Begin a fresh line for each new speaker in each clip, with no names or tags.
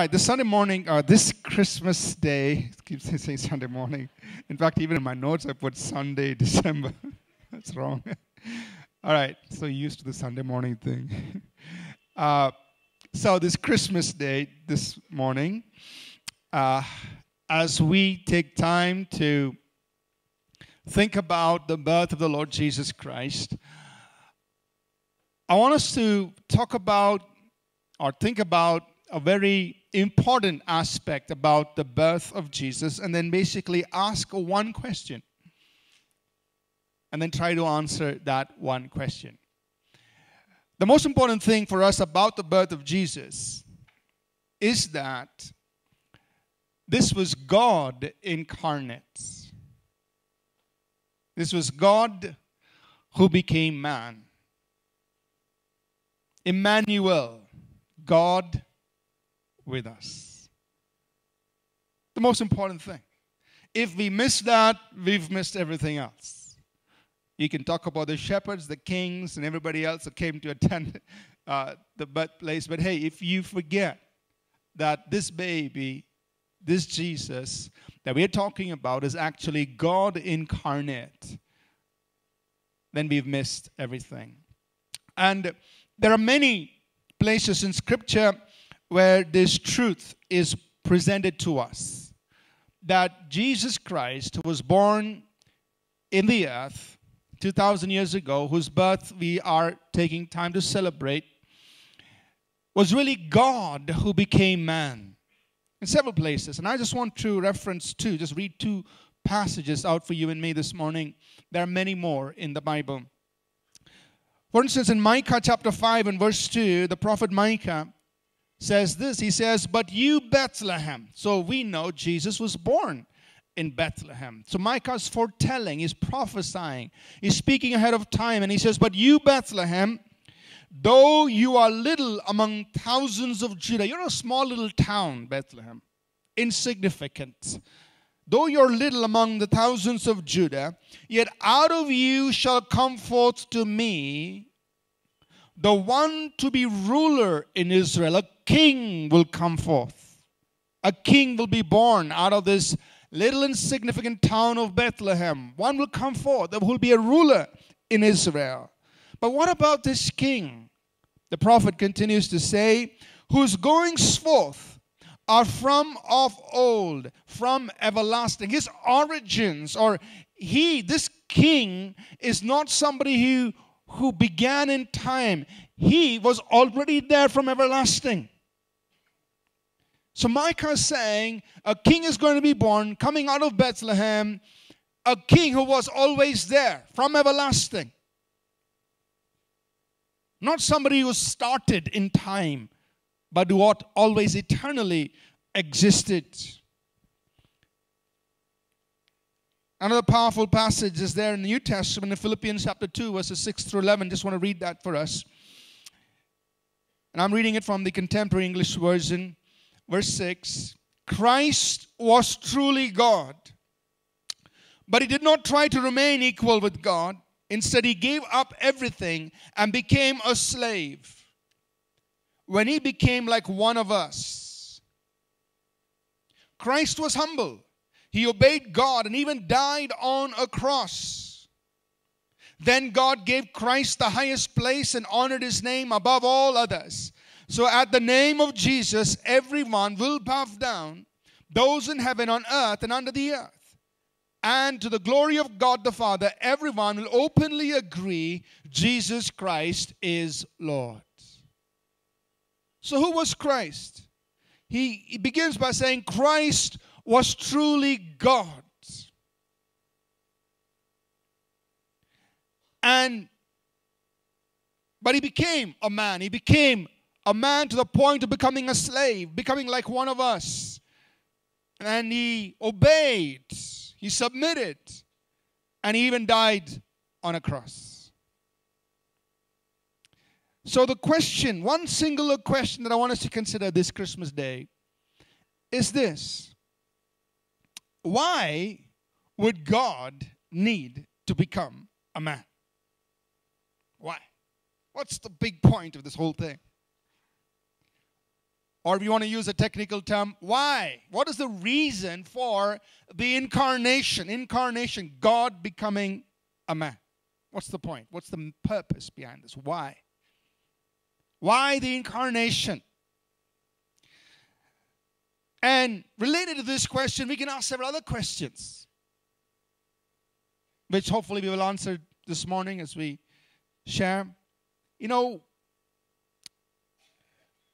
Right, this Sunday morning, uh, this Christmas day, keeps saying Sunday morning. In fact, even in my notes, I put Sunday, December. That's wrong. All right, so used to the Sunday morning thing. Uh, so, this Christmas day, this morning, uh, as we take time to think about the birth of the Lord Jesus Christ, I want us to talk about or think about a very important aspect about the birth of Jesus and then basically ask one question and then try to answer that one question. The most important thing for us about the birth of Jesus is that this was God incarnate. This was God who became man. Emmanuel, God with us. The most important thing. If we miss that, we've missed everything else. You can talk about the shepherds, the kings, and everybody else that came to attend uh, the birthplace. But hey, if you forget that this baby, this Jesus that we're talking about is actually God incarnate, then we've missed everything. And there are many places in Scripture where this truth is presented to us that Jesus Christ who was born in the earth 2,000 years ago, whose birth we are taking time to celebrate, was really God who became man in several places. And I just want to reference two, just read two passages out for you and me this morning. There are many more in the Bible. For instance, in Micah chapter 5 and verse 2, the prophet Micah says this He says, But you, Bethlehem. So we know Jesus was born in Bethlehem. So Micah's foretelling, he's prophesying, he's speaking ahead of time, and he says, But you, Bethlehem, though you are little among thousands of Judah, you're a small little town, Bethlehem, insignificant. Though you're little among the thousands of Judah, yet out of you shall come forth to me the one to be ruler in Israel, a king will come forth. A king will be born out of this little insignificant town of Bethlehem. One will come forth. There will be a ruler in Israel. But what about this king? The prophet continues to say, whose goings forth are from of old, from everlasting. His origins, or he, this king, is not somebody who who began in time, he was already there from everlasting. So Micah is saying a king is going to be born coming out of Bethlehem, a king who was always there from everlasting. Not somebody who started in time, but what always eternally existed. Another powerful passage is there in the New Testament in Philippians chapter 2, verses 6 through 11. Just want to read that for us. And I'm reading it from the contemporary English version. Verse 6 Christ was truly God, but he did not try to remain equal with God. Instead, he gave up everything and became a slave. When he became like one of us, Christ was humble he obeyed God and even died on a cross. Then God gave Christ the highest place and honored his name above all others. So at the name of Jesus, everyone will bow down, those in heaven, on earth, and under the earth. And to the glory of God the Father, everyone will openly agree Jesus Christ is Lord. So, who was Christ? He, he begins by saying, Christ was truly God. And but he became a man. He became a man to the point of becoming a slave, becoming like one of us. And he obeyed, he submitted, and he even died on a cross. So, the question, one singular question that I want us to consider this Christmas day is this why would God need to become a man? Why? What's the big point of this whole thing? or if you want to use a technical term, why? What is the reason for the incarnation? Incarnation, God becoming a man. What's the point? What's the purpose behind this? Why? Why the incarnation? And related to this question, we can ask several other questions, which hopefully we will answer this morning as we share. You know,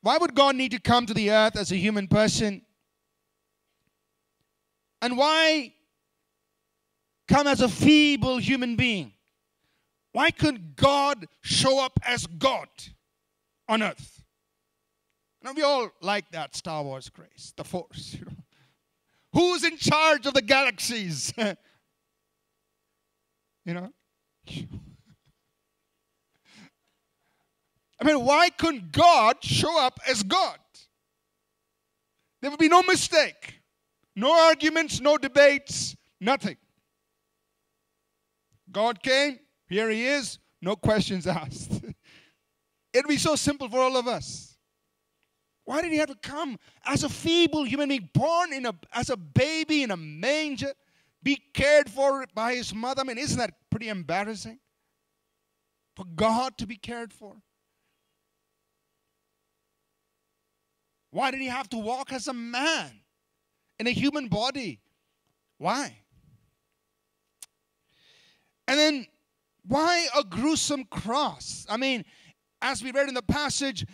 why would God need to come to the earth as a human person? And why come as a feeble human being? Why couldn't God show up as God on earth? Now, we all like that Star Wars craze, the Force. Who's in charge of the galaxies? you know? I mean, why couldn't God show up as God? There would be no mistake, no arguments, no debates, nothing. God came, here he is, no questions asked. It'd be so simple for all of us. Why did he have to come as a feeble human being, born in a, as a baby in a manger, be cared for by his mother? I mean, isn't that pretty embarrassing? For God to be cared for? Why did he have to walk as a man in a human body? Why? And then, why a gruesome cross? I mean, as we read in the passage,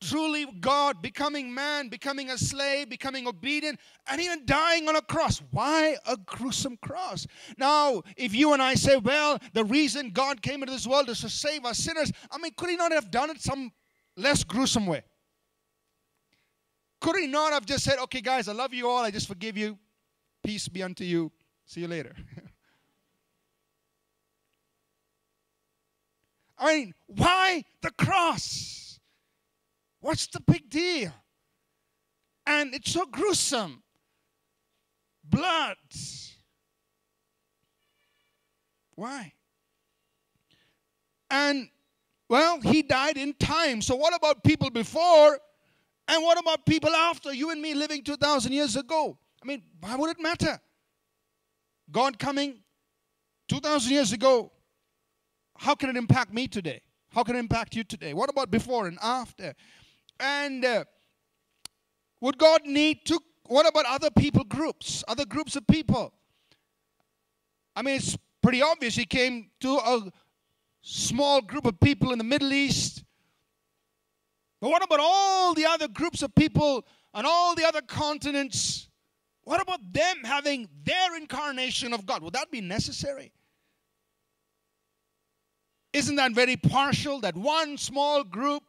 truly God, becoming man, becoming a slave, becoming obedient, and even dying on a cross. Why a gruesome cross? Now, if you and I say, well, the reason God came into this world is to save us sinners, I mean, could he not have done it some less gruesome way? Could he not have just said, okay, guys, I love you all, I just forgive you, peace be unto you, see you later? I mean, why the cross? What's the big deal? And it's so gruesome. Blood. Why? And, well, he died in time. So, what about people before? And what about people after? You and me living 2,000 years ago. I mean, why would it matter? God coming 2,000 years ago. How can it impact me today? How can it impact you today? What about before and after? And uh, would God need to? What about other people groups, other groups of people? I mean, it's pretty obvious he came to a small group of people in the Middle East. But what about all the other groups of people on all the other continents? What about them having their incarnation of God? Would that be necessary? Isn't that very partial that one small group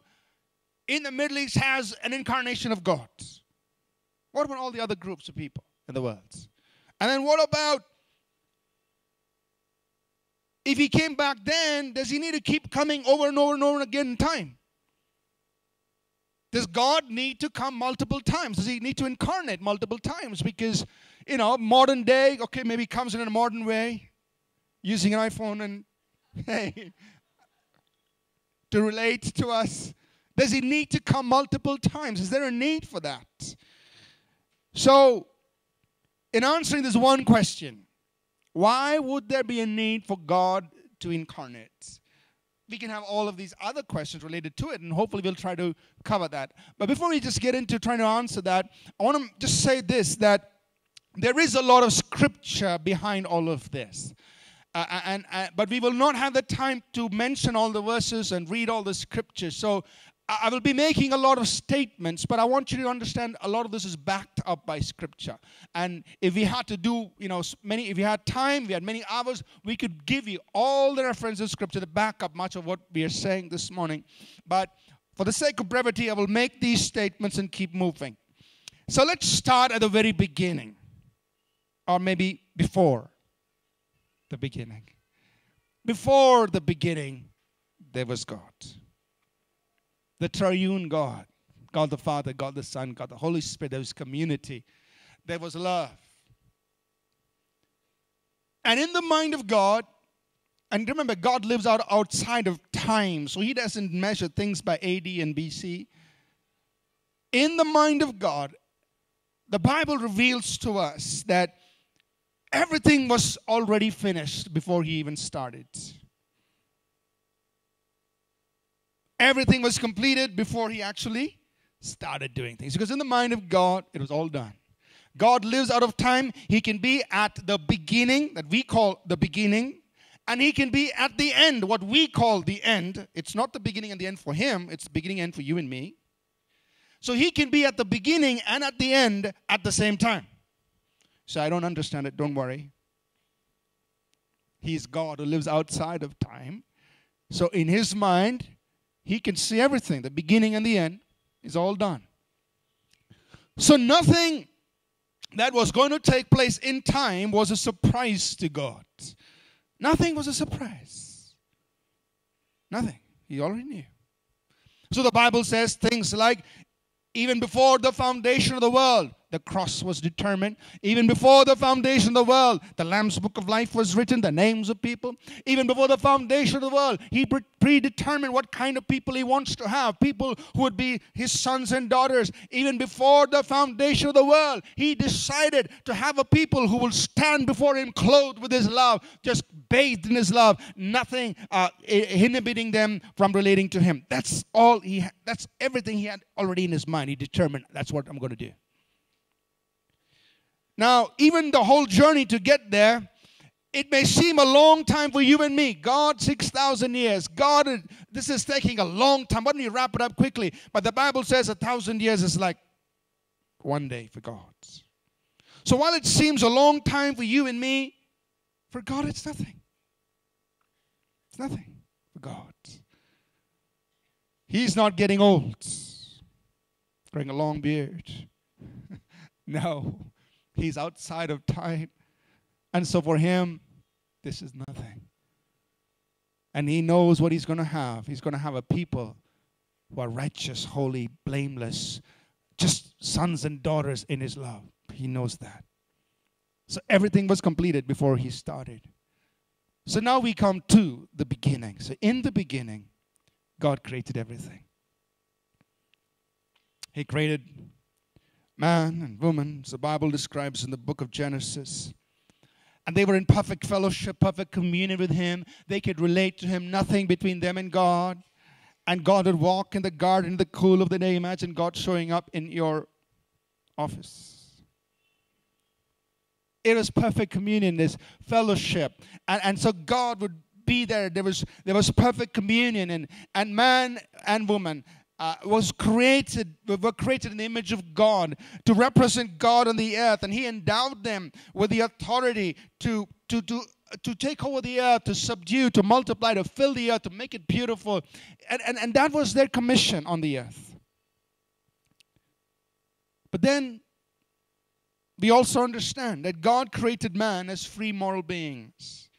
in the Middle East has an incarnation of God. What about all the other groups of people in the world? And then what about if he came back then, does he need to keep coming over and over and over again in time? Does God need to come multiple times? Does he need to incarnate multiple times? Because, you know, modern day, okay, maybe comes in a modern way, using an iPhone and, hey, to relate to us. Does he need to come multiple times? Is there a need for that? So, in answering this one question, why would there be a need for God to incarnate? We can have all of these other questions related to it, and hopefully, we'll try to cover that. But before we just get into trying to answer that, I want to just say this that there is a lot of scripture behind all of this. Uh, uh, and uh, but we will not have the time to mention all the verses and read all the scriptures. So I will be making a lot of statements, but I want you to understand a lot of this is backed up by scripture. And if we had to do, you know, many, if we had time, we had many hours, we could give you all the references in scripture to back up much of what we are saying this morning. But for the sake of brevity, I will make these statements and keep moving. So let's start at the very beginning, or maybe before the beginning. Before the beginning, there was God the triune God God the Father, God the Son, God the Holy Spirit. There was community, there was love. And in the mind of God, and remember, God lives out outside of time, so He doesn't measure things by AD and BC. in the mind of God, the Bible reveals to us that everything was already finished before he even started. Everything was completed before he actually started doing things. Because in the mind of God, it was all done. God lives out of time. He can be at the beginning, that we call the beginning, and He can be at the end, what we call the end. It's not the beginning and the end for Him, it's the beginning and end for you and me. So He can be at the beginning and at the end at the same time. So I don't understand it, don't worry. He's God who lives outside of time. So in His mind, He can see everything, the beginning and the end is all done. So nothing that was going to take place in time was a surprise to God. Nothing was a surprise. Nothing. He already knew. So the Bible says things like, even before the foundation of the world, the cross was determined. Even before the foundation of the world, the Lamb's Book of Life was written, the names of people. Even before the foundation of the world, He predetermined what kind of people He wants to have people who would be His sons and daughters. Even before the foundation of the world, He decided to have a people who will stand before Him clothed with His love, just bathed in His love, nothing uh, inhibiting them from relating to Him. That's all He, that's everything He had already in His mind. He determined that's what I'm going to do. Now, even the whole journey to get there, it may seem a long time for you and me. God, 6,000 years. God, this is taking a long time. Why don't you wrap it up quickly? But the Bible says a thousand years is like one day for God. So while it seems a long time for you and me, for God, it's nothing. It's nothing for God. He's not getting old, growing a long beard. no. He's outside of time. And so for him, this is nothing. And he knows what he's going to have. He's going to have a people who are righteous, holy, blameless, just sons and daughters in his love. He knows that. So everything was completed before he started. So now we come to the beginning. So in the beginning, God created everything. He created man and woman, as the Bible describes in the book of Genesis. And they were in perfect fellowship, perfect communion with Him. They could relate to Him, nothing between them and God. And God would walk in the garden in the cool of the day. Imagine God showing up in your office. It was perfect communion, this fellowship. And, and so God would be there. There was, there was perfect communion. And, and man and woman uh, was created, were created in the image of God to represent God on the earth, and He endowed them with the authority to, to, to, to take over the earth, to subdue, to multiply, to fill the earth, to make it beautiful. And, and, and that was their commission on the earth. But then we also understand that God created man as free moral beings.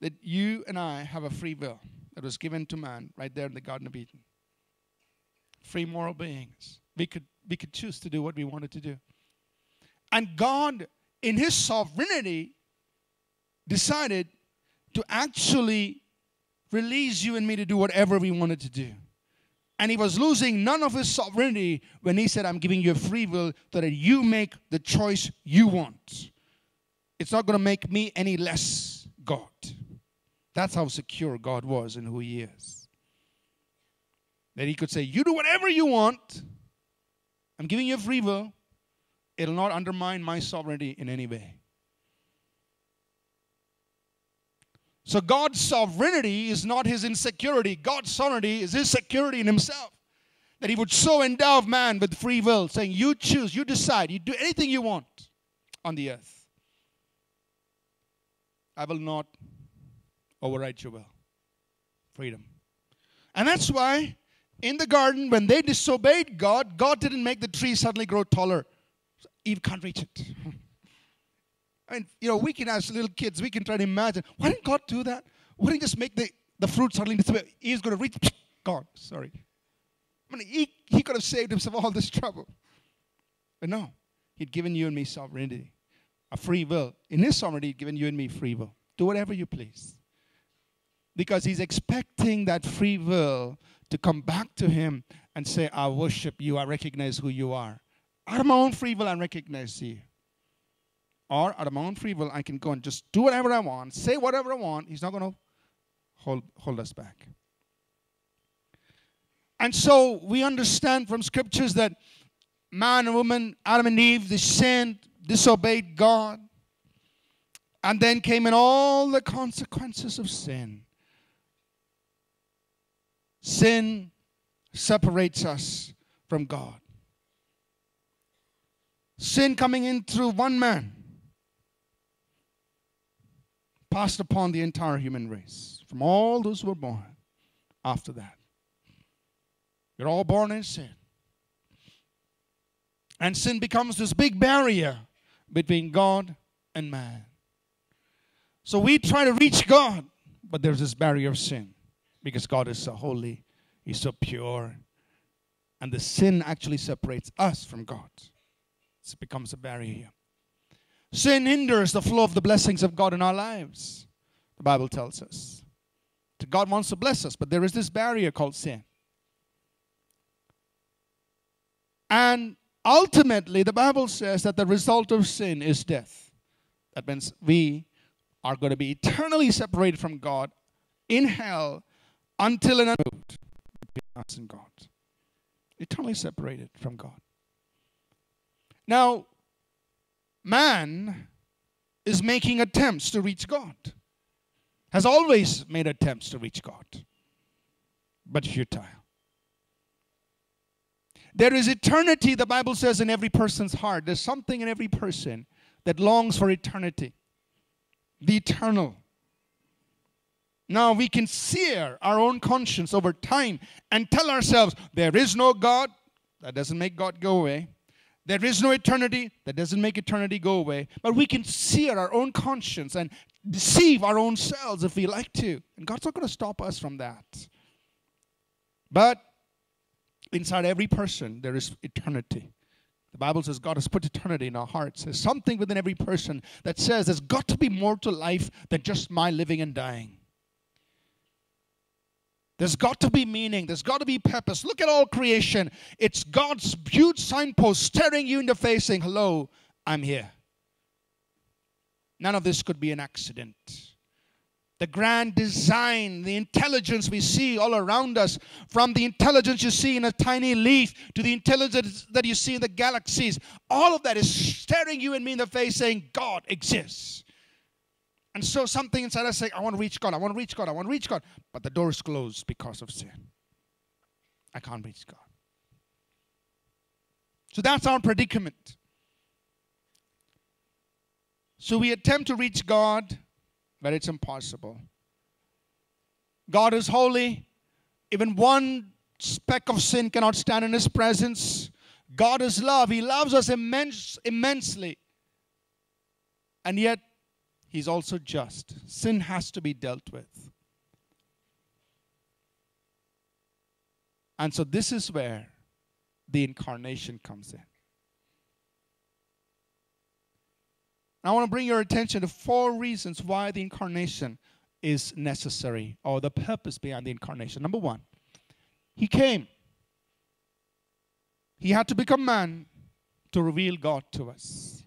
That you and I have a free will that was given to man right there in the Garden of Eden free moral beings. We could, we could choose to do what we wanted to do. And God, in His sovereignty, decided to actually release you and me to do whatever we wanted to do. And he was losing none of his sovereignty when he said, I'm giving you a free will so that you make the choice you want. It's not going to make me any less God. That's how secure God was in who he is. That he could say, You do whatever you want. I'm giving you free will. It'll not undermine my sovereignty in any way. So God's sovereignty is not his insecurity. God's sovereignty is his security in himself. That he would so endow man with free will, saying, You choose, you decide, you do anything you want on the earth. I will not override your will. Freedom. And that's why in the garden, when they disobeyed God, God didn't make the tree suddenly grow taller. Eve can't reach it. I mean, you know, we can, as little kids, we can try to imagine. Why didn't God do that? Why didn't he just make the, the fruit suddenly disappear? Eve's going to reach. God, sorry. I mean, he, he could have saved himself all this trouble. But no, he'd given you and me sovereignty, a free will. In his sovereignty, he'd given you and me free will. Do whatever you please. Because he's expecting that free will to come back to Him and say, I worship you, I recognize who you are. Out of my own free will, I recognize you. Or out of my own free will, I can go and just do whatever I want, say whatever I want. He's not going to hold, hold us back. And so we understand from scriptures that man and woman, Adam and Eve, they sinned, disobeyed God. And then came in all the consequences of sin. Sin separates us from God. Sin coming in through one man passed upon the entire human race from all those who were born after that. You're all born in sin. And sin becomes this big barrier between God and man. So we try to reach God, but there's this barrier of sin because God is so holy, He's so pure. And the sin actually separates us from God. It becomes a barrier. Sin hinders the flow of the blessings of God in our lives, the Bible tells us. God wants to bless us, but there is this barrier called sin. And ultimately, the Bible says that the result of sin is death. That means we are going to be eternally separated from God in hell until and unmoved between us and God. Eternally separated from God. Now, man is making attempts to reach God, has always made attempts to reach God, but futile. There is eternity, the Bible says, in every person's heart. There's something in every person that longs for eternity, the eternal. Now we can sear our own conscience over time and tell ourselves, there is no God. That doesn't make God go away. There is no eternity. That doesn't make eternity go away. But we can sear our own conscience and deceive our own selves if we like to. And God's not going to stop us from that. But inside every person, there is eternity. The Bible says God has put eternity in our hearts. There's something within every person that says there's got to be more to life than just my living and dying. There's got to be meaning. There's got to be purpose. Look at all creation. It's God's huge signpost staring you in the face saying, Hello, I'm here. None of this could be an accident. The grand design, the intelligence we see all around us, from the intelligence you see in a tiny leaf to the intelligence that you see in the galaxies, all of that is staring you and me in the face saying, God exists. And so something inside us saying, I want to reach God, I want to reach God, I want to reach God. But the door is closed because of sin. I can't reach God. So that's our predicament. So we attempt to reach God, but it's impossible. God is holy. Even one speck of sin cannot stand in His presence. God is love. He loves us immense, immensely. And yet, He's also just. Sin has to be dealt with. And so this is where the incarnation comes in. I want to bring your attention to four reasons why the incarnation is necessary or the purpose behind the incarnation. Number one, he came. He had to become man to reveal God to us.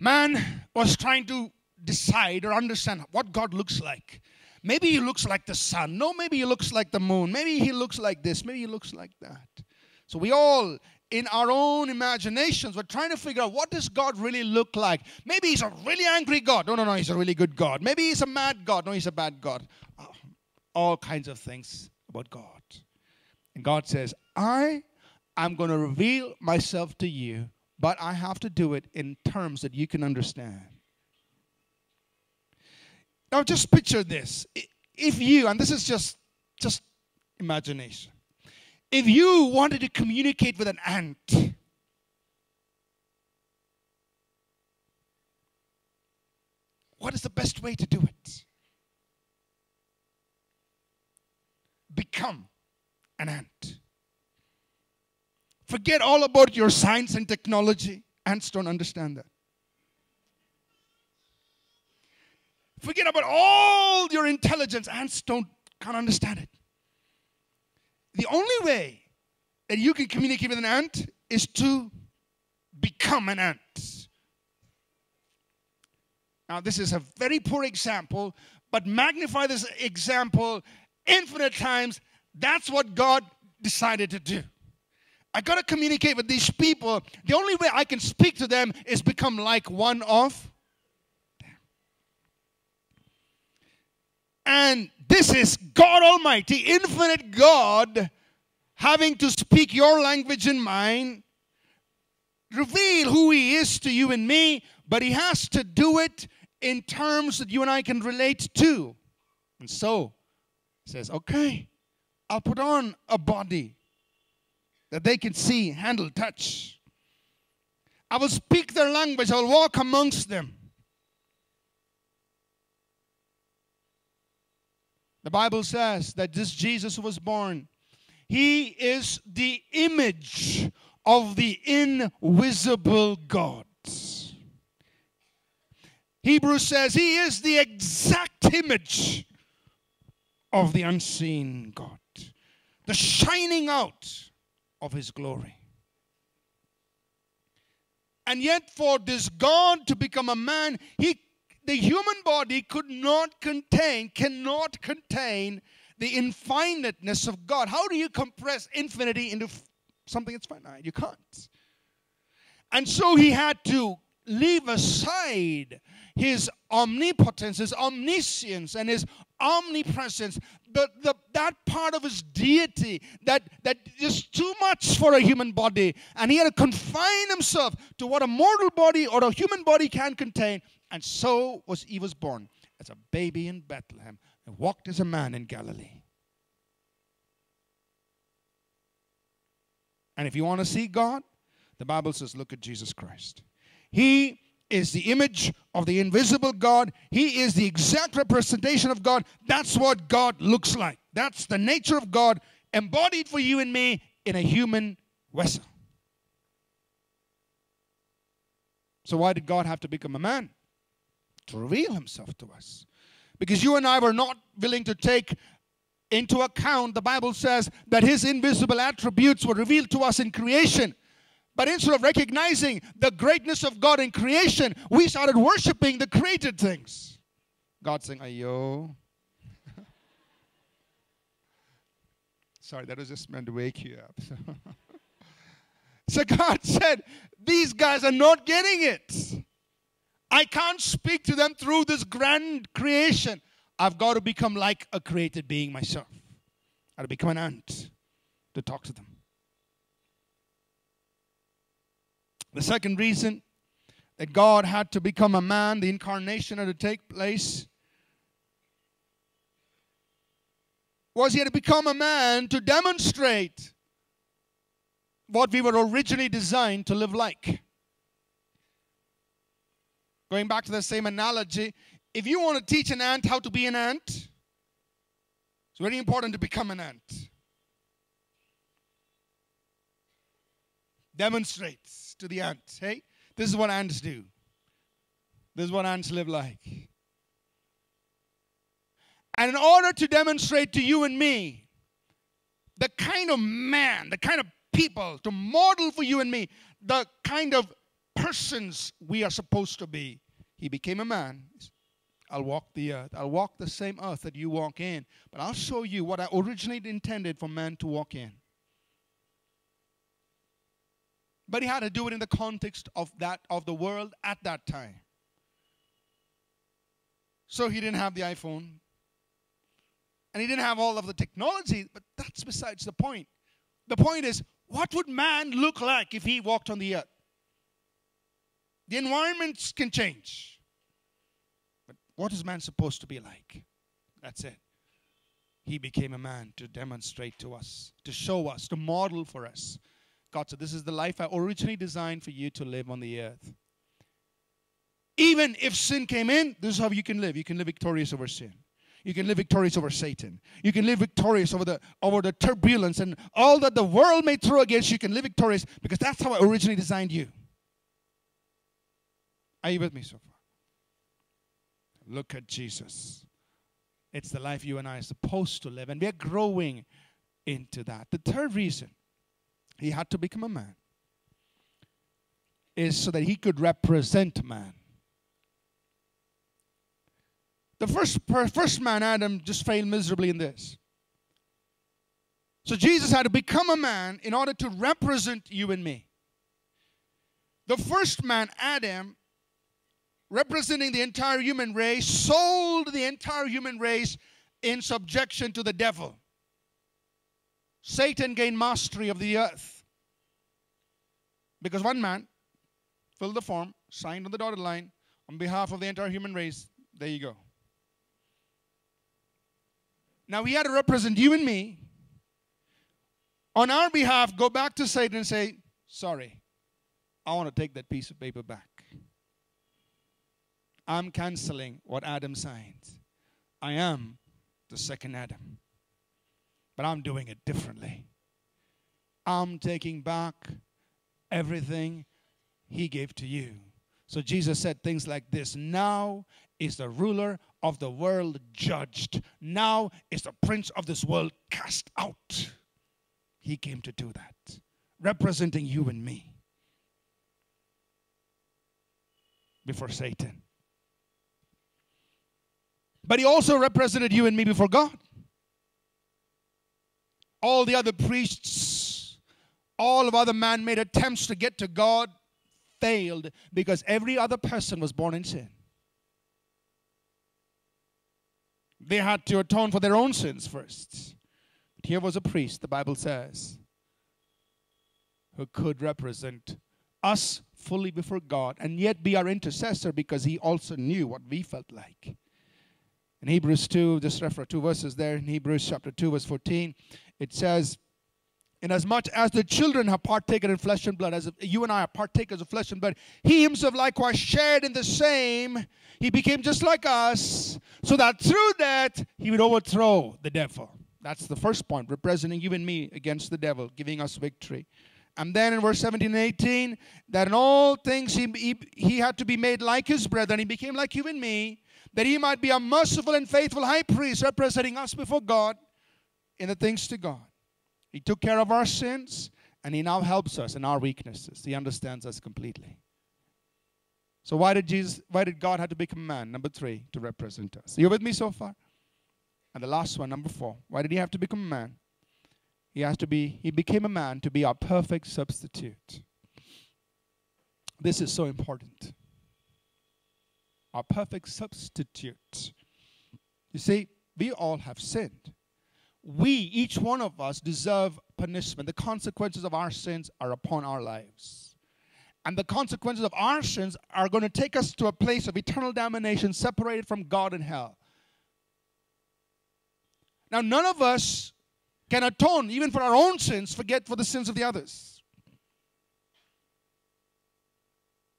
Man was trying to decide or understand what God looks like. Maybe he looks like the sun. No, maybe he looks like the moon. Maybe he looks like this. Maybe he looks like that. So we all, in our own imaginations, we're trying to figure out what does God really look like. Maybe he's a really angry God. No, no, no, he's a really good God. Maybe he's a mad God. No, he's a bad God. Ah, all kinds of things about God. And God says, I am going to reveal myself to you but I have to do it in terms that you can understand. Now just picture this. If you, and this is just just imagination. If you wanted to communicate with an ant, what is the best way to do it? Become an ant. Forget all about your science and technology. Ants don't understand that. Forget about all your intelligence. Ants don't can't understand it. The only way that you can communicate with an ant is to become an ant. Now, this is a very poor example, but magnify this example infinite times. That's what God decided to do. I got to communicate with these people. The only way I can speak to them is become like one of them. And this is God Almighty, infinite God, having to speak your language and mine, reveal who He is to you and me, but He has to do it in terms that you and I can relate to. And so, He says, okay, I'll put on a body that they can see, handle, touch. I will speak their language, I will walk amongst them. The Bible says that this Jesus was born, he is the image of the invisible God. Hebrews says he is the exact image of the unseen God, the shining out of his glory. And yet, for this God to become a man, he, the human body could not contain, cannot contain the infiniteness of God. How do you compress infinity into something that's finite? You can't. And so he had to leave aside his omnipotence, his omniscience, and his omnipresence, the, the, that part of his deity that, that is too much for a human body. And he had to confine himself to what a mortal body or a human body can contain. And so was he was born as a baby in Bethlehem and walked as a man in Galilee. And if you want to see God, the Bible says, look at Jesus Christ. He is the image of the invisible God. He is the exact representation of God. That's what God looks like. That's the nature of God embodied for you and me in a human vessel. So, why did God have to become a man? To reveal himself to us. Because you and I were not willing to take into account, the Bible says that his invisible attributes were revealed to us in creation. But instead of recognizing the greatness of God in creation, we started worshiping the created things. God saying, Ayo. Sorry, that was just meant to wake you up. so God said, These guys are not getting it. I can't speak to them through this grand creation. I've got to become like a created being myself. I have to become an ant to talk to them. The second reason that God had to become a man, the incarnation had to take place, was he had to become a man to demonstrate what we were originally designed to live like. Going back to the same analogy, if you want to teach an ant how to be an ant, it's very important to become an ant. Demonstrates to the ants. Hey, this is what ants do. This is what ants live like. And in order to demonstrate to you and me the kind of man, the kind of people, to model for you and me the kind of persons we are supposed to be, he became a man. I'll walk the earth. I'll walk the same earth that you walk in, but I'll show you what I originally intended for man to walk in. But he had to do it in the context of that of the world at that time. So he didn't have the iPhone. And he didn't have all of the technology, but that's besides the point. The point is, what would man look like if he walked on the earth? The environments can change. But what is man supposed to be like? That's it. He became a man to demonstrate to us, to show us, to model for us God said, This is the life I originally designed for you to live on the earth. Even if sin came in, this is how you can live. You can live victorious over sin. You can live victorious over Satan. You can live victorious over the over the turbulence and all that the world may throw against you. You can live victorious because that's how I originally designed you. Are you with me so far? look at Jesus. It's the life you and I are supposed to live, and we're growing into that. The third reason he had to become a man is so that he could represent man. The first, first man, Adam, just failed miserably in this. So Jesus had to become a man in order to represent you and me. The first man, Adam, representing the entire human race, sold the entire human race in subjection to the devil. Satan gained mastery of the earth because one man filled the form, signed on the dotted line on behalf of the entire human race. There you go. Now he had to represent you and me. On our behalf, go back to Satan and say, Sorry, I want to take that piece of paper back. I'm canceling what Adam signed. I am the second Adam. But I'm doing it differently. I'm taking back everything he gave to you. So Jesus said things like this Now is the ruler of the world judged. Now is the prince of this world cast out. He came to do that, representing you and me before Satan. But he also represented you and me before God. All the other priests, all of other man made attempts to get to God failed because every other person was born in sin. They had to atone for their own sins first. But here was a priest, the Bible says, who could represent us fully before God and yet be our intercessor because he also knew what we felt like. In Hebrews 2, just refer two verses there, in Hebrews chapter 2, verse 14, it says, Inasmuch as the children have partaken in flesh and blood, as you and I are partakers of flesh and blood, he himself likewise shared in the same. He became just like us, so that through that he would overthrow the devil. That's the first point, representing you and me against the devil, giving us victory. And then in verse 17 and 18, that in all things he, he, he had to be made like his brethren. He became like you and me, that he might be a merciful and faithful high priest, representing us before God in the things to God. He took care of our sins, and He now helps us in our weaknesses. He understands us completely. So why did Jesus, why did God have to become man? Number three, to represent us. Are you with me so far? And the last one, number four. Why did he have to become a man? He has to be, he became a man to be our perfect substitute. This is so important. Our perfect substitute. You see, we all have sinned we, each one of us, deserve punishment. The consequences of our sins are upon our lives. And the consequences of our sins are going to take us to a place of eternal damnation, separated from God in hell. Now, none of us can atone, even for our own sins, forget for the sins of the others.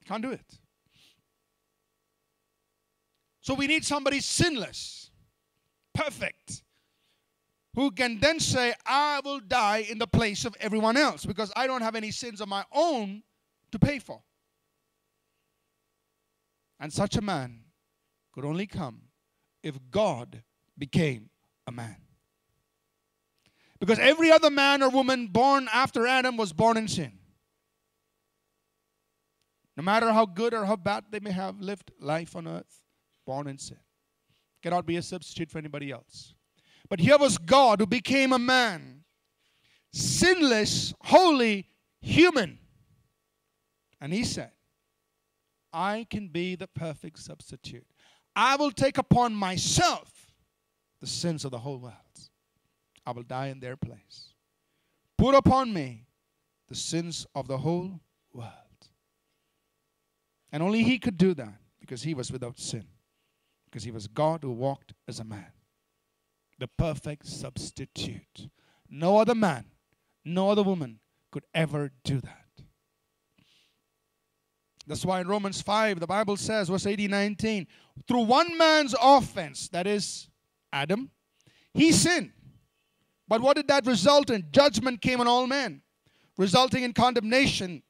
Can't do it. So we need somebody sinless, perfect, who can then say, I will die in the place of everyone else because I don't have any sins of my own to pay for. And such a man could only come if God became a man. Because every other man or woman born after Adam was born in sin. No matter how good or how bad they may have lived life on earth, born in sin. Cannot be a substitute for anybody else. But here was God who became a man, sinless, holy, human. And he said, I can be the perfect substitute. I will take upon myself the sins of the whole world. I will die in their place. Put upon me the sins of the whole world. And only he could do that because he was without sin, because he was God who walked as a man the perfect substitute. No other man, no other woman could ever do that. That's why in Romans 5, the Bible says, verse 18 19, through one man's offense, that is Adam, he sinned. But what did that result in? Judgment came on all men, resulting in condemnation.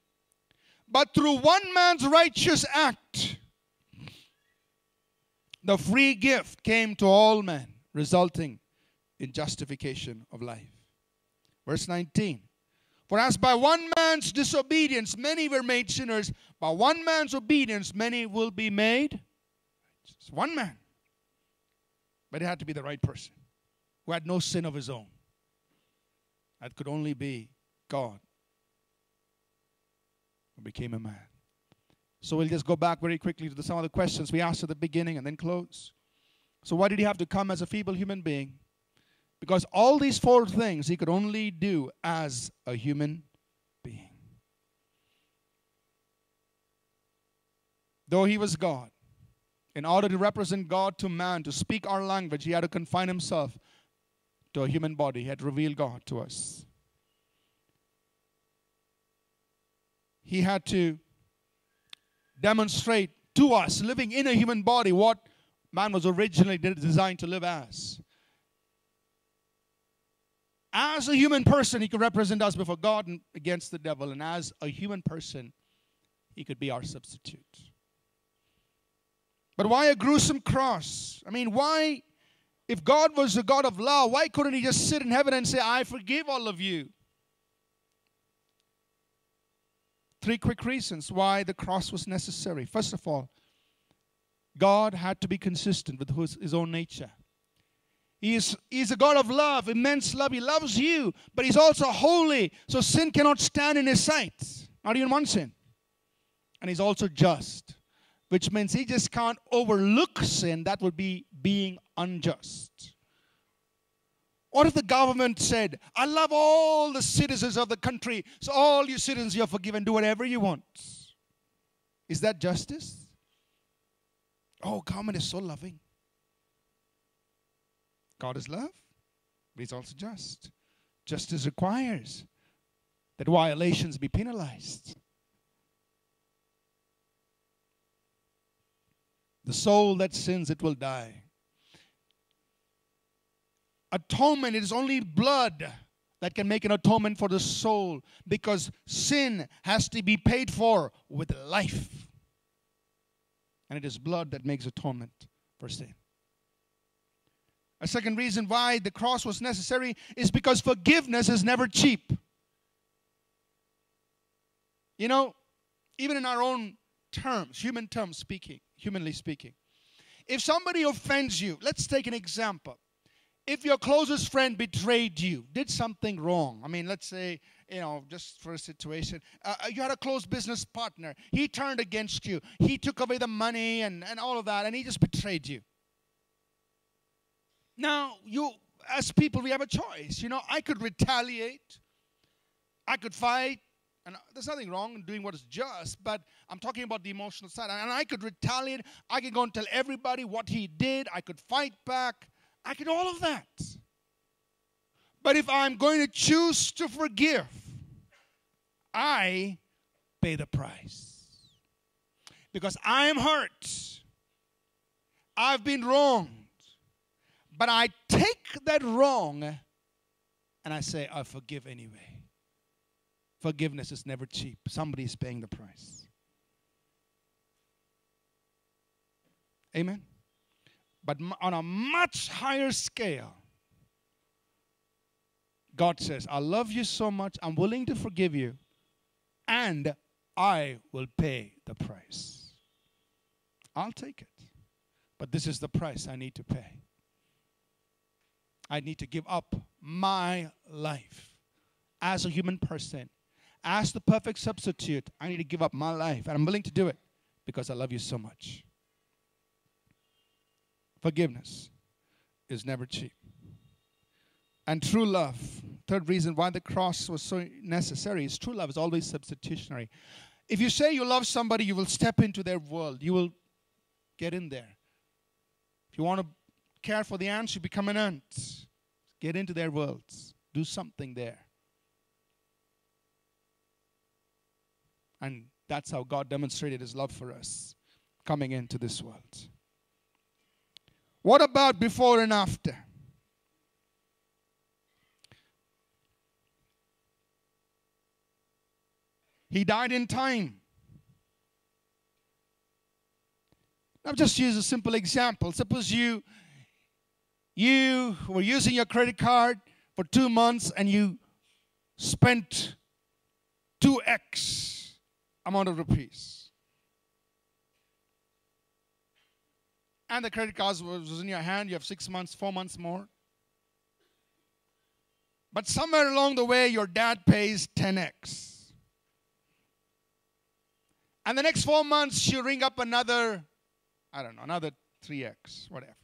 But through one man's righteous act, the free gift came to all men, resulting in justification of life. Verse 19. For as by one man's disobedience many were made sinners, by one man's obedience many will be made. It's one man. But it had to be the right person who had no sin of his own. That could only be God who became a man. So we'll just go back very quickly to the, some of the questions we asked at the beginning and then close. So, why did he have to come as a feeble human being? Because all these four things he could only do as a human being. Though he was God, in order to represent God to man, to speak our language, he had to confine himself to a human body. He had to reveal God to us. He had to demonstrate to us, living in a human body, what man was originally designed to live as. As a human person, he could represent us before God and against the devil. And as a human person, he could be our substitute. But why a gruesome cross? I mean, why, if God was a God of love, why couldn't he just sit in heaven and say, I forgive all of you? Three quick reasons why the cross was necessary. First of all, God had to be consistent with his, his own nature. He is, a God of love, immense love. He loves you, but He's also holy. So sin cannot stand in His sight, not even one sin. And He's also just, which means He just can't overlook sin. That would be being unjust. What if the government said, I love all the citizens of the country, so all you citizens you're forgiven, do whatever you want? Is that justice? Oh, government is so loving. God is love, but He's also just. Justice requires that violations be penalized. The soul that sins, it will die. Atonement, it is only blood that can make an atonement for the soul because sin has to be paid for with life. And it is blood that makes atonement for sin. A second reason why the cross was necessary is because forgiveness is never cheap. You know, even in our own terms, human terms speaking, humanly speaking, if somebody offends you, let's take an example. If your closest friend betrayed you, did something wrong, I mean, let's say, you know, just for a situation, uh, uh you had a close business partner, he turned against you, he took away the money and, and all of that, and he just betrayed you. Now, you, as people, we have a choice. You know, I could retaliate, I could fight, and there's nothing wrong in doing what is just, but I'm talking about the emotional side. And I could retaliate, I could go and tell everybody what he did, I could fight back, I could all of that. But if I'm going to choose to forgive, I pay the price. Because I am hurt. I've been wrong. But I take that wrong and I say, I forgive anyway. Forgiveness is never cheap. Somebody's paying the price. Amen. But on a much higher scale, God says, I love you so much, I'm willing to forgive you, and I will pay the price. I'll take it. But this is the price I need to pay. I need to give up my life as a human person, as the perfect substitute. I need to give up my life, and I'm willing to do it because I love you so much. Forgiveness is never cheap. And true love, third reason why the cross was so necessary is true love is always substitutionary. If you say you love somebody, you will step into their world, you will get in there. If you want to care for the ants, you become an ant. Get into their worlds. Do something there. And that's how God demonstrated his love for us coming into this world. What about before and after? He died in time. I've just used a simple example. Suppose you you were using your credit card for two months and you spent 2x amount of rupees. And the credit card was in your hand, you have six months, four months more. But somewhere along the way, your dad pays 10x. And the next four months, you ring up another, I don't know, another 3x, whatever.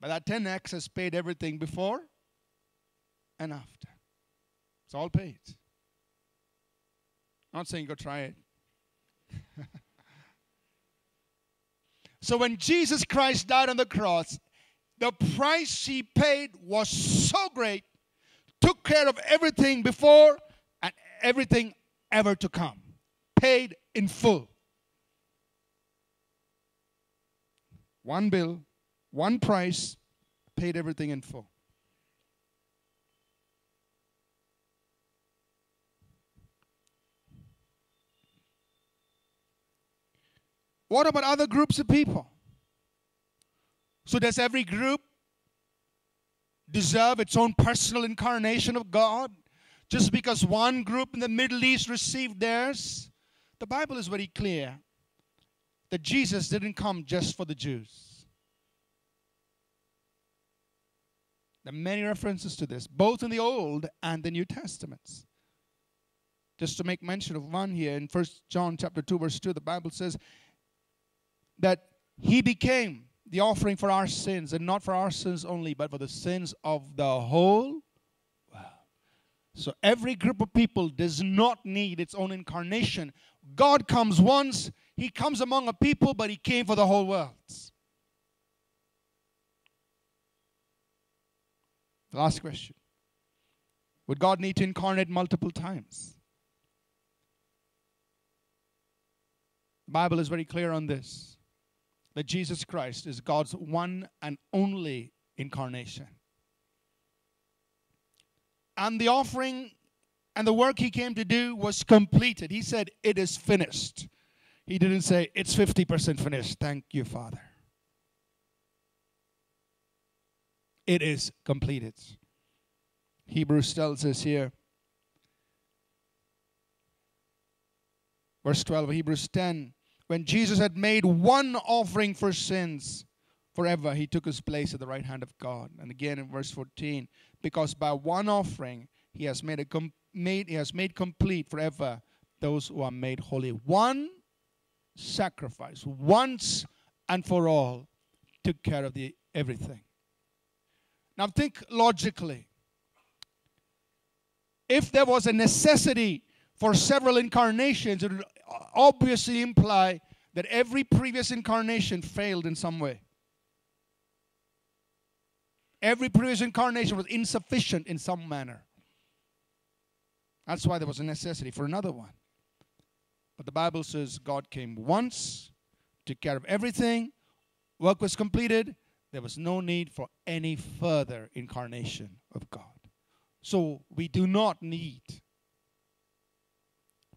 But that 10x has paid everything before and after. It's all paid. Not saying go try it. so when Jesus Christ died on the cross, the price he paid was so great, took care of everything before and everything ever to come. Paid in full. One bill, one price, paid everything in full. What about other groups of people? So, does every group deserve its own personal incarnation of God? Just because one group in the Middle East received theirs? The Bible is very clear that Jesus didn't come just for the Jews. There are many references to this, both in the Old and the New Testaments. Just to make mention of one here in First John chapter 2, verse 2, the Bible says that he became the offering for our sins, and not for our sins only, but for the sins of the whole world. So every group of people does not need its own incarnation. God comes once, He comes among a people, but He came for the whole world. Last question Would God need to incarnate multiple times? The Bible is very clear on this that Jesus Christ is God's one and only incarnation. And the offering and the work he came to do was completed. He said, It is finished. He didn't say, It's 50% finished. Thank you, Father. It is completed. Hebrews tells us here, verse 12 Hebrews 10 when Jesus had made one offering for sins forever, he took his place at the right hand of God. And again in verse 14, because by one offering he has made, a com- made, he has made complete forever those who are made holy. One sacrifice, once and for all, took care of the everything. Now think logically. If there was a necessity for several incarnations, it would obviously imply that every previous incarnation failed in some way. Every previous incarnation was insufficient in some manner. That's why there was a necessity for another one. But the Bible says God came once, took care of everything, work was completed, there was no need for any further incarnation of God. So we do not need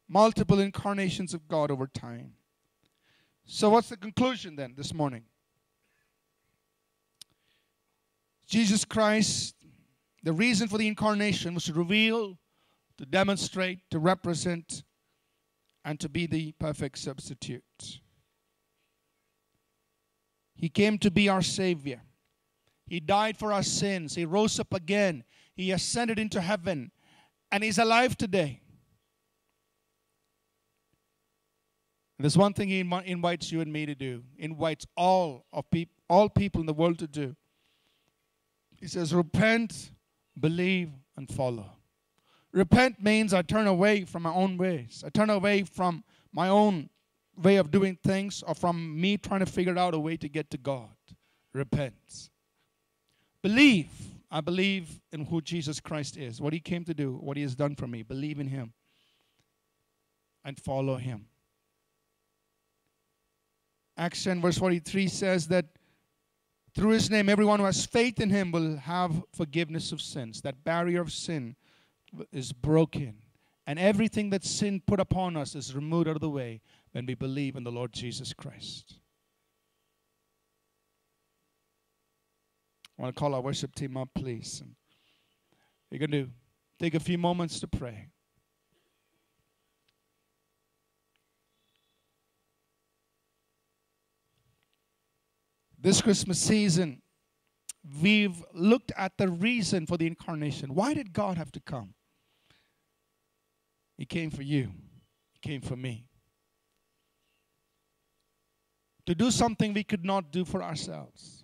multiple incarnations of God over time. So, what's the conclusion then this morning? Jesus Christ, the reason for the incarnation was to reveal, to demonstrate, to represent, and to be the perfect substitute. He came to be our Savior. He died for our sins. He rose up again. He ascended into heaven. And He's alive today. There's one thing he invites you and me to do, invites all of people, all people in the world to do. He says, repent, believe, and follow. Repent means I turn away from my own ways. I turn away from my own way of doing things or from me trying to figure out a way to get to God. Repent. Believe. I believe in who Jesus Christ is, what he came to do, what he has done for me. Believe in him and follow him. Acts 10, verse 43 says that through his name, everyone who has faith in him will have forgiveness of sins. That barrier of sin is broken, And everything that sin put upon us is removed out of the way when we believe in the Lord Jesus Christ. I want to call our worship team up, please. And we're going to take a few moments to pray. This Christmas season, we've looked at the reason for the incarnation. Why did God have to come? He came for you, He came for me. To do something we could not do for ourselves.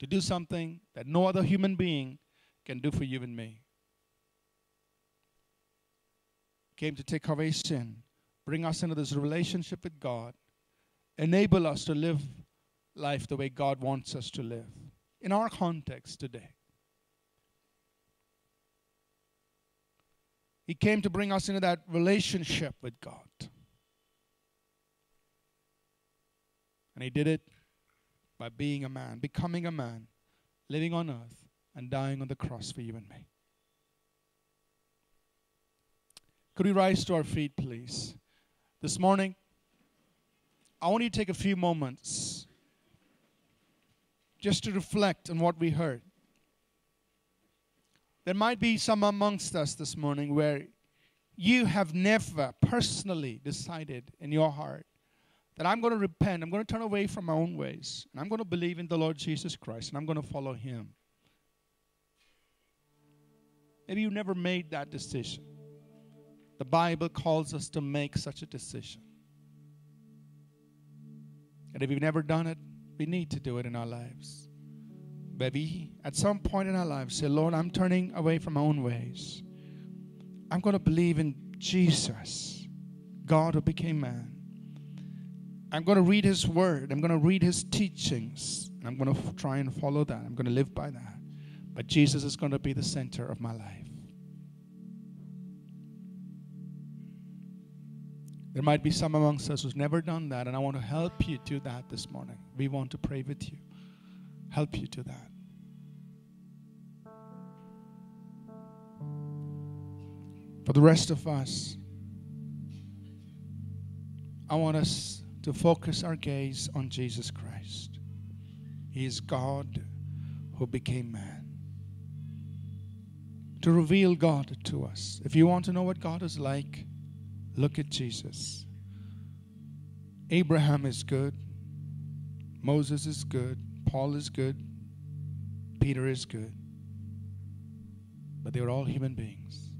To do something that no other human being can do for you and me. Came to take away sin, bring us into this relationship with God, enable us to live life the way God wants us to live in our context today. He came to bring us into that relationship with God. And He did it by being a man, becoming a man, living on earth, and dying on the cross for you and me. Could we rise to our feet, please? This morning, I want you to take a few moments just to reflect on what we heard. There might be some amongst us this morning where you have never personally decided in your heart that I'm going to repent, I'm going to turn away from my own ways, and I'm going to believe in the Lord Jesus Christ, and I'm going to follow Him. Maybe you never made that decision. The Bible calls us to make such a decision. And if we've never done it, we need to do it in our lives. We, at some point in our lives, say, Lord, I'm turning away from my own ways. I'm going to believe in Jesus, God who became man. I'm going to read his word. I'm going to read his teachings. And I'm going to f- try and follow that. I'm going to live by that. But Jesus is going to be the center of my life. There might be some amongst us who's never done that, and I want to help you do that this morning. We want to pray with you, help you do that. For the rest of us, I want us to focus our gaze on Jesus Christ. He is God who became man. To reveal God to us. If you want to know what God is like, Look at Jesus. Abraham is good. Moses is good. Paul is good. Peter is good. But they were all human beings.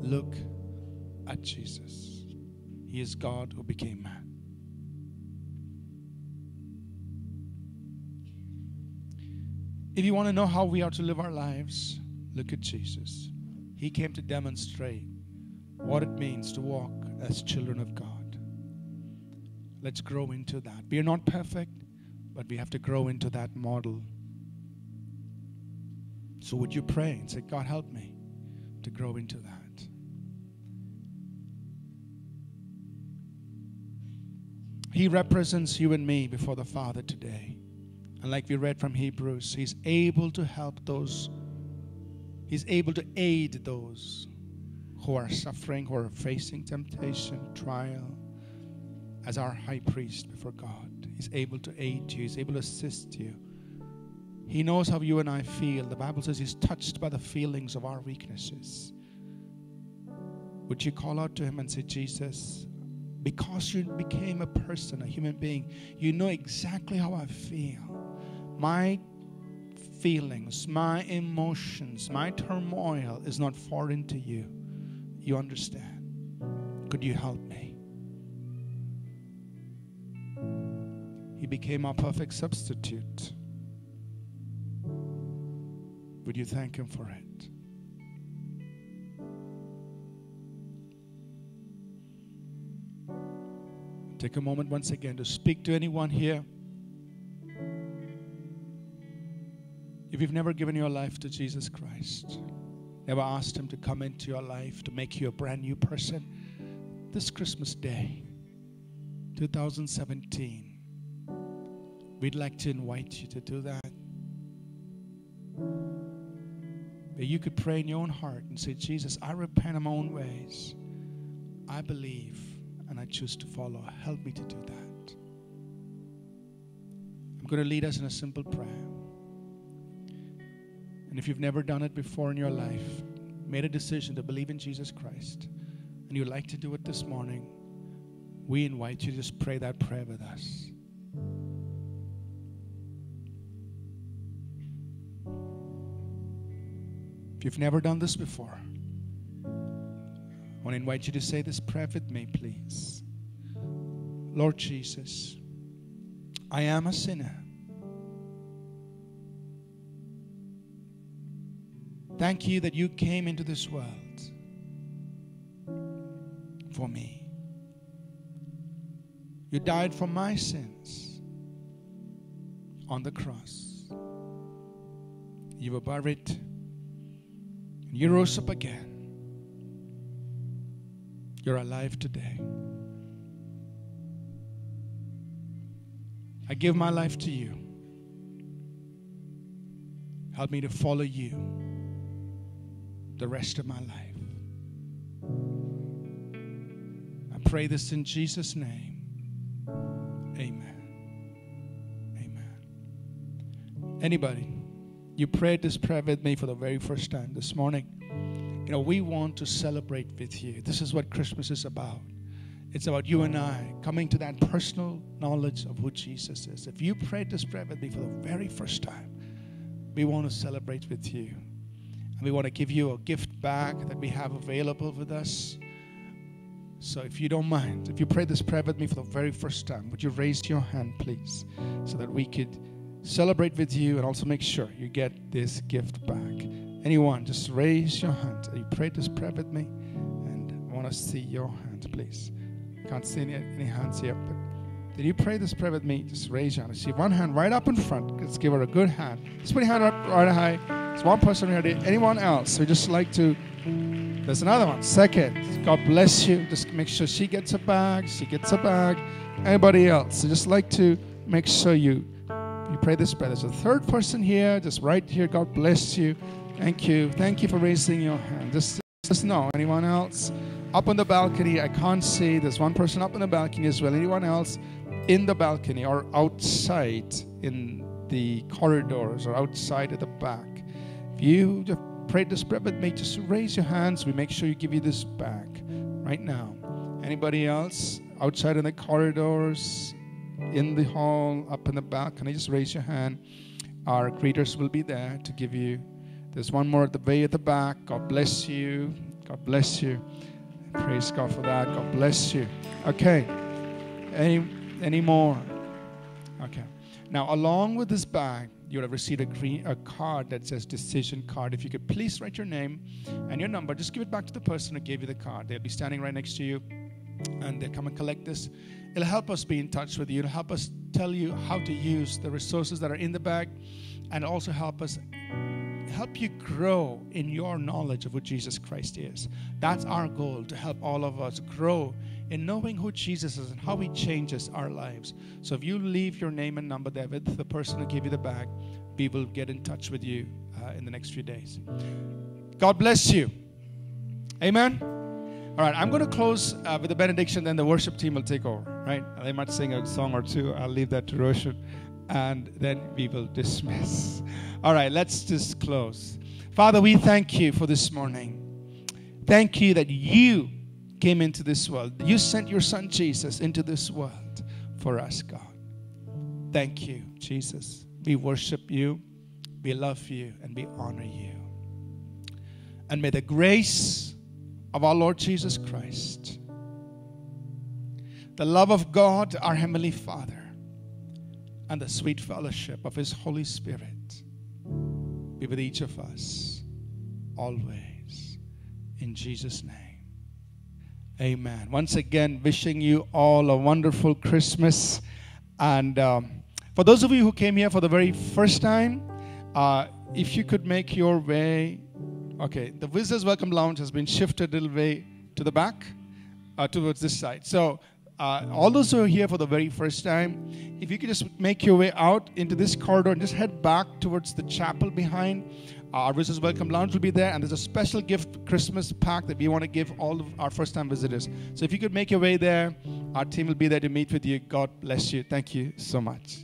Look at Jesus. He is God who became man. If you want to know how we are to live our lives, look at Jesus. He came to demonstrate what it means to walk as children of God. Let's grow into that. We are not perfect, but we have to grow into that model. So, would you pray and say, God, help me to grow into that? He represents you and me before the Father today. And like we read from Hebrews, He's able to help those, He's able to aid those who are suffering, who are facing temptation, trial, as our high priest before God. He's able to aid you, He's able to assist you. He knows how you and I feel. The Bible says He's touched by the feelings of our weaknesses. Would you call out to Him and say, Jesus, because you became a person, a human being, you know exactly how I feel. My feelings, my emotions, my turmoil is not foreign to you you understand. Could you help me? He became our perfect substitute. Would you thank Him for it? Take a moment once again to speak to anyone here. If you've never given your life to Jesus Christ, never asked Him to come into your life to make you a brand new person, this Christmas Day, 2017, we'd like to invite you to do that. That you could pray in your own heart and say, Jesus, I repent of my own ways. I believe and I choose to follow. Help me to do that. I'm going to lead us in a simple prayer. And if you've never done it before in your life, made a decision to believe in Jesus Christ, and you'd like to do it this morning, we invite you to just pray that prayer with us. If you've never done this before, I want to invite you to say this prayer with me, please. Lord Jesus, I am a sinner. Thank you that you came into this world for me. You died for my sins on the cross. You were buried and you rose up again. You're alive today. I give my life to you. Help me to follow you the rest of my life. I pray this in Jesus' name. Amen. Amen. Anybody, you prayed this prayer with me for the very first time this morning. You know, we want to celebrate with you. This is what Christmas is about. It's about you and I coming to that personal knowledge of who Jesus is. If you prayed this prayer with me for the very first time, we want to celebrate with you. We want to give you a gift bag that we have available with us. So if you don't mind, if you pray this prayer with me for the very first time, would you raise your hand, please, so that we could celebrate with you and also make sure you get this gift back. Anyone, just raise your hand. You prayed this prayer with me, and I want to see your hand, please. Can't see any, any hands here, but did you pray this prayer with me? Just raise your hand. I see one hand right up in front. Let's give her a good hand. Just put your hand up right high. It's one person here. Anyone else? We just like to. There's another one. Second. God bless you. Just make sure she gets a bag. She gets a bag. Anybody else? So just like to make sure you you pray this prayer. There's a third person here. Just right here. God bless you. Thank you. Thank you for raising your hand. Just, just know. Anyone else? Up on the balcony, I can't see. There's one person up on the balcony as well. Anyone else in the balcony or outside in the corridors or outside at the back? You just prayed this prayer with me, just raise your hands. We make sure you give you this back right now. Anybody else outside in the corridors, in the hall, up in the back? Can I Just raise your hand. Our greeters will be there to give you. There's one more at the way at the back. God bless you. God bless you. Praise God for that. God bless you. Okay. Any any more? Okay. Now, along with this bag, you would have received a green a card that says decision card. If you could please write your name and your number, just give it back to the person who gave you the card. They'll be standing right next to you, and they'll come and collect this. It'll help us be in touch with you. It'll help us tell you how to use the resources that are in the bag, and also help us help you grow in your knowledge of who Jesus Christ is. That's our goal to help all of us grow in knowing who Jesus is and how he changes our lives. So if you leave your name and number there with the person who gave you the bag, we will get in touch with you uh, in the next few days. God bless you. Amen. All right, I'm going to close uh, with the benediction, then the worship team will take over, right? They might sing a song or two. I'll leave that to Roshan and then we will dismiss. All right, let's just close. Father, we thank you for this morning. Thank you that you came into this world. You sent your son Jesus into this world for us, God. Thank you, Jesus. We worship you, we love you, and we honor you. And may the grace of our Lord Jesus Christ, the love of God, our Heavenly Father, and the sweet fellowship of His Holy Spirit be with each of us always. In Jesus' name. Amen. Once again, wishing you all a wonderful Christmas. And um, for those of you who came here for the very first time, uh, if you could make your way, okay, the Visitors Welcome Lounge has been shifted a little way to the back, uh, towards this side. So uh, all those who are here for the very first time, if you could just make your way out into this corridor and just head back towards the chapel behind, Our Visitors Welcome Lounge will be there, and there's a special gift Christmas pack that we want to give all of our first time visitors. So if you could make your way there, our team will be there to meet with you. God bless you. Thank you so much.